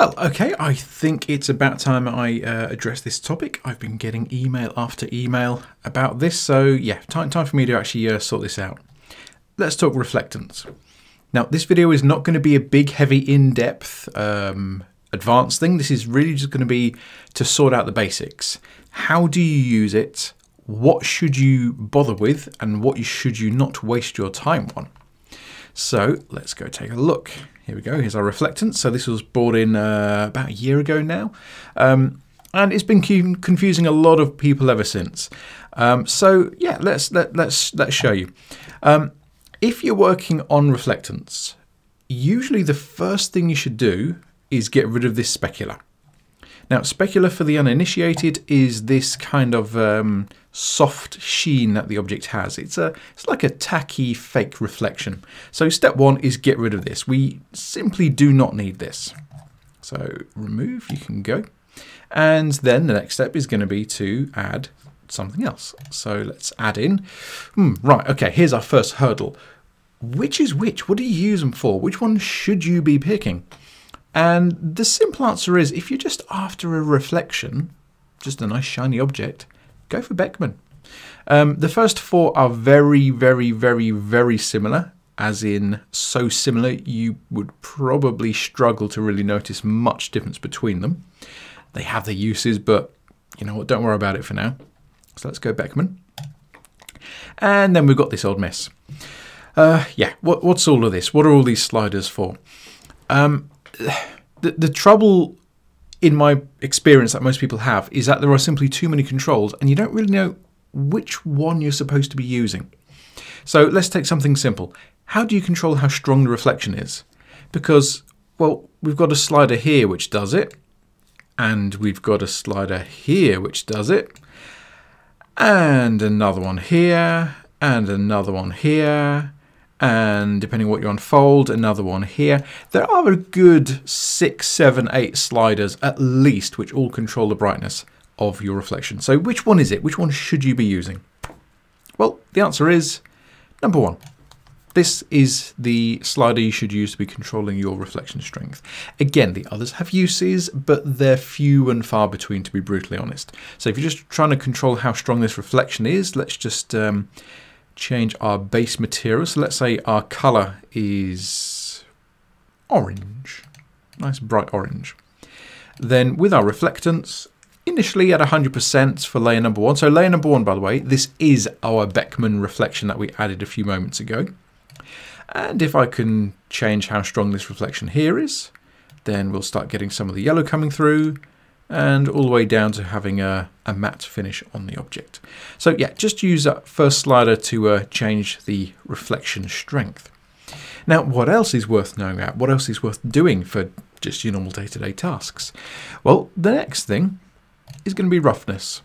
Well, okay, I think it's about time I uh, address this topic. I've been getting email after email about this, so yeah, time, time for me to actually uh, sort this out. Let's talk reflectance. Now, this video is not going to be a big, heavy, in-depth, um, advanced thing. This is really just going to be to sort out the basics. How do you use it? What should you bother with? And what should you not waste your time on? So let's go take a look. Here we go. Here's our reflectance. So this was brought in uh, about a year ago now. Um, and it's been confusing a lot of people ever since. Um, so yeah, let's let, let's let's show you. Um, if you're working on reflectance, usually the first thing you should do is get rid of this specular. Now, specular for the uninitiated is this kind of um, soft sheen that the object has. It's a it's like a tacky fake reflection. So step one is get rid of this. We simply do not need this. So remove, you can go. And then the next step is going to be to add something else. So let's add in. Hmm, right, okay, here's our first hurdle. Which is which? What do you use them for? Which one should you be picking? And the simple answer is if you're just after a reflection, just a nice shiny object, go for Beckmann. Um, the first four are very, very, very, very similar, as in so similar you would probably struggle to really notice much difference between them. They have their uses, but you know what, don't worry about it for now. So let's go Beckmann. And then we've got this old mess. Uh, yeah, what, what's all of this? What are all these sliders for? Um, the, the trouble in my experience that most people have is that there are simply too many controls and you don't really know which one you're supposed to be using. So let's take something simple. How do you control how strong the reflection is? Because, well, we've got a slider here which does it, and we've got a slider here which does it, and another one here, and another one here, and depending what you unfold, another one here. There are a good six, seven, eight sliders at least, which all control the brightness of your reflection. So which one is it? Which one should you be using? Well, the answer is number one. This is the slider you should use to be controlling your reflection strength. Again, the others have uses, but they're few and far between, to be brutally honest. So if you're just trying to control how strong this reflection is, let's just um, change our base material. So let's say our color is orange, nice bright orange. Then with our reflectance, initially at 100% for layer number one. So layer number one, by the way, this is our Beckmann reflection that we added a few moments ago. And if I can change how strong this reflection here is, then we'll start getting some of the yellow coming through and all the way down to having a, a matte finish on the object. So yeah, just use that first slider to uh, change the reflection strength. Now, what else is worth knowing about? What else is worth doing for just your normal day-to-day -day tasks? Well, the next thing is going to be roughness.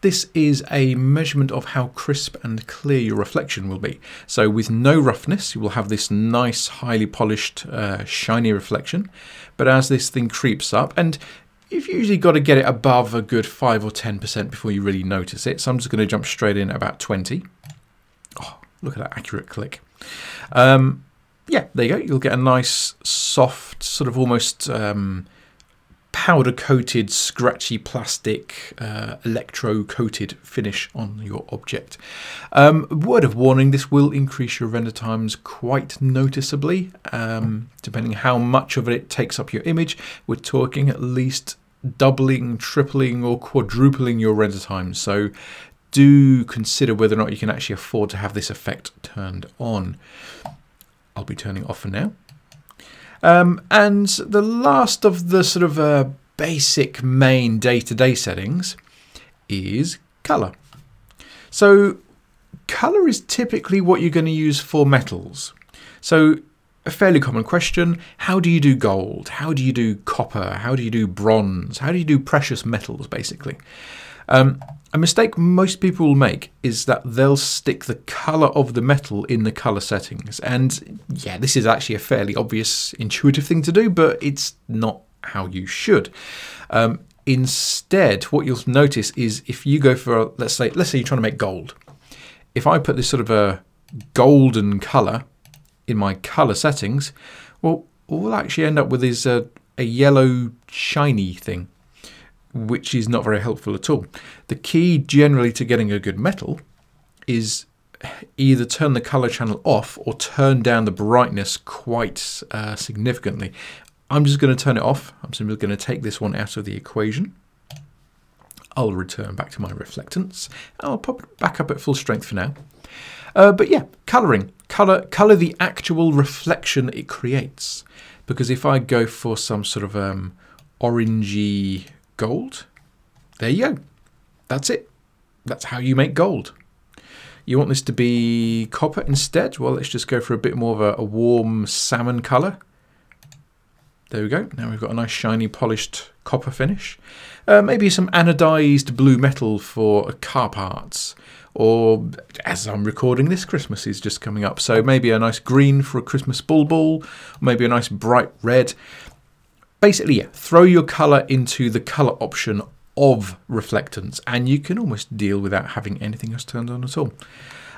This is a measurement of how crisp and clear your reflection will be. So with no roughness, you will have this nice, highly polished, uh, shiny reflection. But as this thing creeps up, and you've usually got to get it above a good 5 or 10% before you really notice it. So I'm just going to jump straight in at about 20. Oh, look at that accurate click. Um, yeah, there you go. You'll get a nice, soft, sort of almost um, powder coated, scratchy plastic, uh, electro coated finish on your object. Um, word of warning this will increase your render times quite noticeably, um, depending how much of it takes up your image. We're talking at least doubling, tripling, or quadrupling your render time. So do consider whether or not you can actually afford to have this effect turned on. I'll be turning off for now. Um, and the last of the sort of uh, basic main day-to-day -day settings is color. So color is typically what you're going to use for metals. So a fairly common question, how do you do gold? How do you do copper? How do you do bronze? How do you do precious metals, basically? Um, a mistake most people will make is that they'll stick the color of the metal in the color settings. And yeah, this is actually a fairly obvious, intuitive thing to do, but it's not how you should. Um, instead, what you'll notice is if you go for, let's say, let's say you're trying to make gold. If I put this sort of a golden color in my color settings, well, all we'll actually end up with is a a yellow shiny thing, which is not very helpful at all. The key generally to getting a good metal is either turn the color channel off or turn down the brightness quite uh, significantly. I'm just going to turn it off. I'm simply going to take this one out of the equation. I'll return back to my reflectance. I'll pop it back up at full strength for now. Uh, but yeah, colouring. Colour, colour the actual reflection it creates. Because if I go for some sort of um, orangey gold, there you go. That's it. That's how you make gold. You want this to be copper instead? Well, let's just go for a bit more of a, a warm salmon colour. There we go. Now we've got a nice shiny polished copper finish. Uh, maybe some anodized blue metal for car parts. Or, as I'm recording this, Christmas is just coming up. So maybe a nice green for a Christmas bulbul. Maybe a nice bright red. Basically, yeah, throw your colour into the colour option of reflectance and you can almost deal without having anything else turned on at all.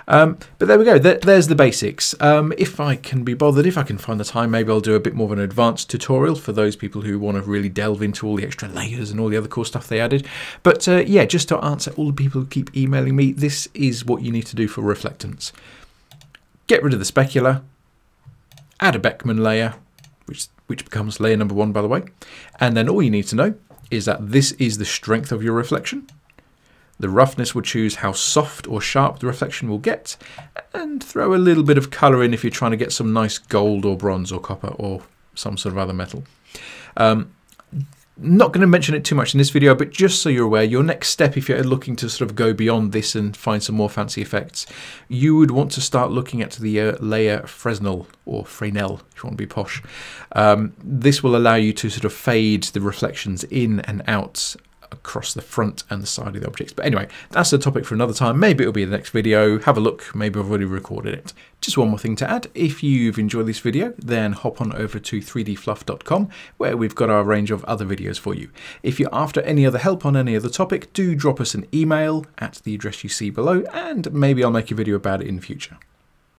Um, but there we go, there, there's the basics. Um, if I can be bothered, if I can find the time, maybe I'll do a bit more of an advanced tutorial for those people who want to really delve into all the extra layers and all the other cool stuff they added. But uh, yeah, just to answer all the people who keep emailing me, this is what you need to do for reflectance. Get rid of the specular, add a Beckmann layer, which, which becomes layer number one, by the way. And then all you need to know is that this is the strength of your reflection. The roughness will choose how soft or sharp the reflection will get, and throw a little bit of colour in if you're trying to get some nice gold or bronze or copper or some sort of other metal. Um, not going to mention it too much in this video, but just so you're aware, your next step, if you're looking to sort of go beyond this and find some more fancy effects, you would want to start looking at the uh, layer Fresnel or Fresnel, if you want to be posh. Um, this will allow you to sort of fade the reflections in and out across the front and the side of the objects. But anyway, that's a topic for another time. Maybe it'll be the next video. Have a look. Maybe I've already recorded it. Just one more thing to add. If you've enjoyed this video, then hop on over to 3dfluff.com where we've got our range of other videos for you. If you're after any other help on any other topic, do drop us an email at the address you see below and maybe I'll make a video about it in the future.